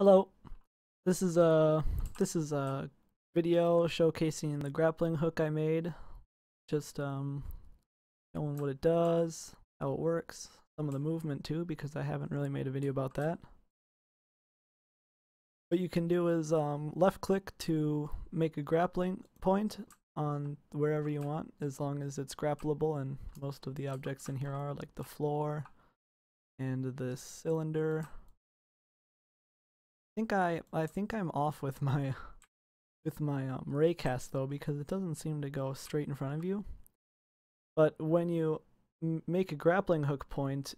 Hello. This is a this is a video showcasing the grappling hook I made. Just um showing what it does, how it works, some of the movement too because I haven't really made a video about that. What you can do is um, left click to make a grappling point on wherever you want as long as it's grappleable and most of the objects in here are like the floor and the cylinder think I I think I'm off with my with my um, raycast though because it doesn't seem to go straight in front of you. But when you make a grappling hook point,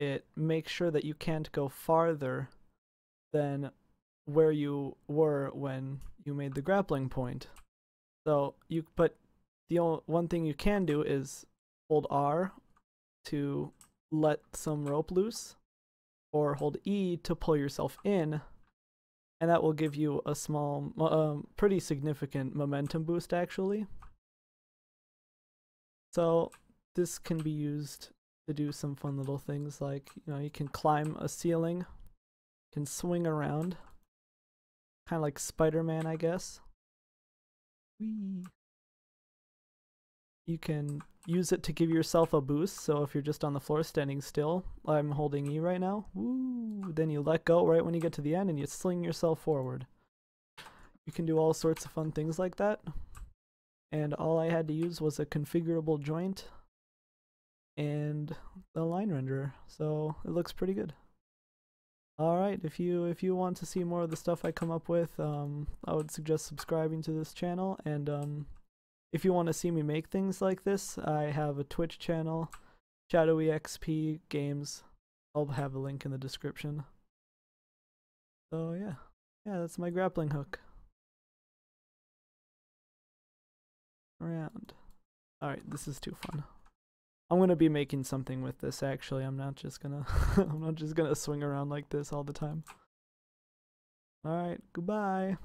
it makes sure that you can't go farther than where you were when you made the grappling point. So you but the only one thing you can do is hold R to let some rope loose or hold E to pull yourself in and that will give you a small, um, pretty significant momentum boost actually. So this can be used to do some fun little things like, you know, you can climb a ceiling, can swing around, kind of like Spider-Man, I guess. Whee! You can use it to give yourself a boost. So if you're just on the floor standing still, I'm holding E right now. Woo! Then you let go right when you get to the end and you sling yourself forward. You can do all sorts of fun things like that. And all I had to use was a configurable joint and the line renderer. So it looks pretty good. Alright, if you if you want to see more of the stuff I come up with, um, I would suggest subscribing to this channel and um, if you want to see me make things like this, I have a Twitch channel, Shadowy XP Games. I'll have a link in the description. So yeah, yeah, that's my grappling hook. Around. Alright, this is too fun. I'm gonna be making something with this actually. I'm not just gonna I'm not just gonna swing around like this all the time. Alright, goodbye.